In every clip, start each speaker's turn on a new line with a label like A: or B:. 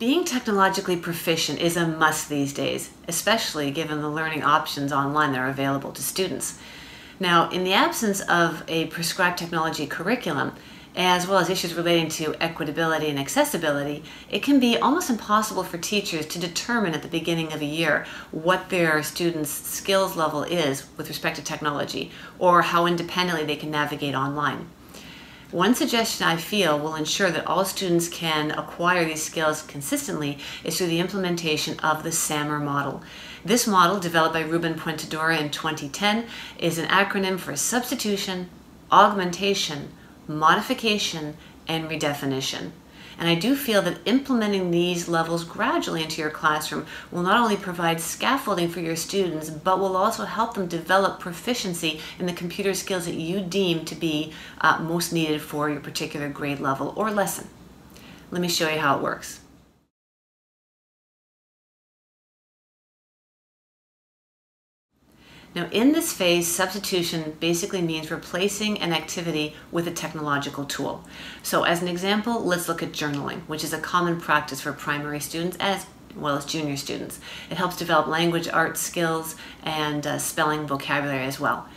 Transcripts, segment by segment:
A: Being technologically proficient is a must these days, especially given the learning options online that are available to students. Now, in the absence of a prescribed technology curriculum, as well as issues relating to equitability and accessibility, it can be almost impossible for teachers to determine at the beginning of a year what their students' skills level is with respect to technology or how independently they can navigate online. One suggestion I feel will ensure that all students can acquire these skills consistently is through the implementation of the SAMR model. This model, developed by Ruben Puentedura in 2010, is an acronym for substitution, augmentation, modification, and redefinition. And I do feel that implementing these levels gradually into your classroom will not only provide scaffolding for your students, but will also help them develop proficiency in the computer skills that you deem to be uh, most needed for your particular grade level or lesson. Let me show you how it works. Now in this phase, substitution basically means replacing an activity with a technological tool. So as an example, let's look at journaling, which is a common practice for primary students as well as junior students. It helps develop language arts skills and uh, spelling vocabulary as well.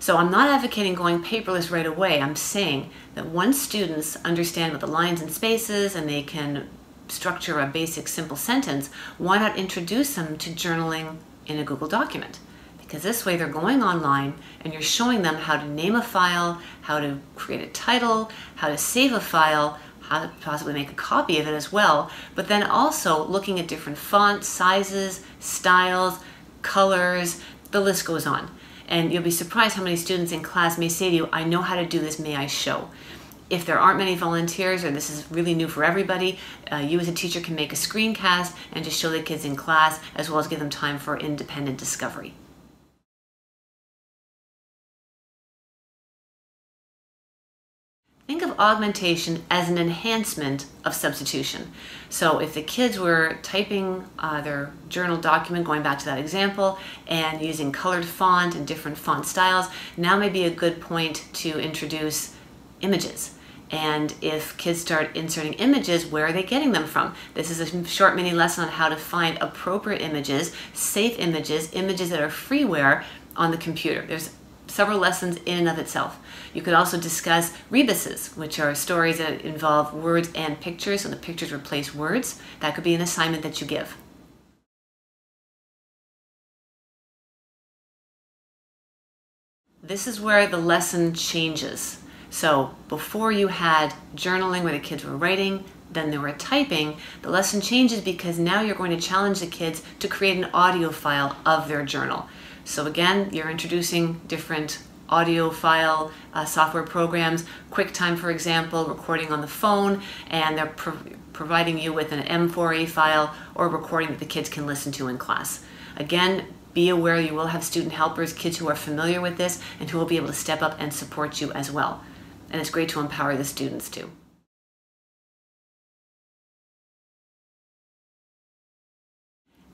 A: So I'm not advocating going paperless right away. I'm saying that once students understand what the lines and spaces and they can structure a basic simple sentence, why not introduce them to journaling in a Google document? Because this way they're going online and you're showing them how to name a file, how to create a title, how to save a file, how to possibly make a copy of it as well, but then also looking at different fonts, sizes, styles, colors, the list goes on. And you'll be surprised how many students in class may say to you, I know how to do this, may I show? If there aren't many volunteers or this is really new for everybody, uh, you as a teacher can make a screencast and just show the kids in class as well as give them time for independent discovery. Augmentation as an enhancement of substitution. So if the kids were typing uh, their journal document, going back to that example, and using colored font and different font styles, now may be a good point to introduce images. And if kids start inserting images, where are they getting them from? This is a short mini lesson on how to find appropriate images, safe images, images that are freeware on the computer. There's several lessons in and of itself. You could also discuss rebuses, which are stories that involve words and pictures, so the pictures replace words. That could be an assignment that you give. This is where the lesson changes. So before you had journaling where the kids were writing, then they were typing, the lesson changes because now you're going to challenge the kids to create an audio file of their journal. So again, you're introducing different audio file uh, software programs, QuickTime, for example, recording on the phone, and they're pro providing you with an M4A file or recording that the kids can listen to in class. Again, be aware you will have student helpers, kids who are familiar with this, and who will be able to step up and support you as well. And it's great to empower the students too.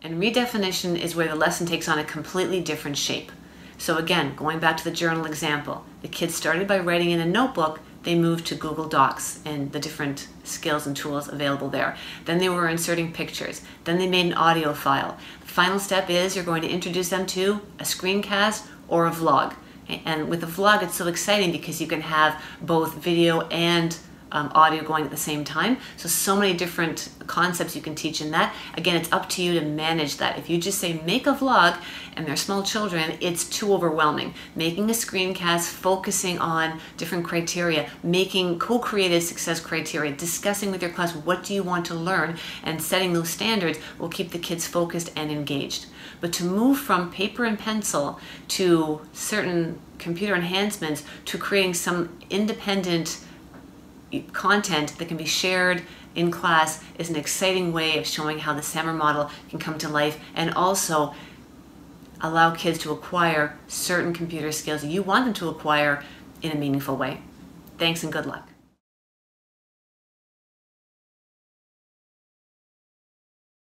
A: And redefinition is where the lesson takes on a completely different shape. So again, going back to the journal example, the kids started by writing in a notebook, they moved to Google Docs and the different skills and tools available there. Then they were inserting pictures. Then they made an audio file. The final step is you're going to introduce them to a screencast or a vlog. And with a vlog, it's so exciting because you can have both video and um, audio going at the same time. So, so many different concepts you can teach in that. Again, it's up to you to manage that. If you just say make a vlog and they're small children, it's too overwhelming. Making a screencast, focusing on different criteria, making co-created success criteria, discussing with your class what do you want to learn and setting those standards will keep the kids focused and engaged. But to move from paper and pencil to certain computer enhancements to creating some independent content that can be shared in class is an exciting way of showing how the SAMR model can come to life and also allow kids to acquire certain computer skills you want them to acquire in a meaningful way. Thanks and good luck.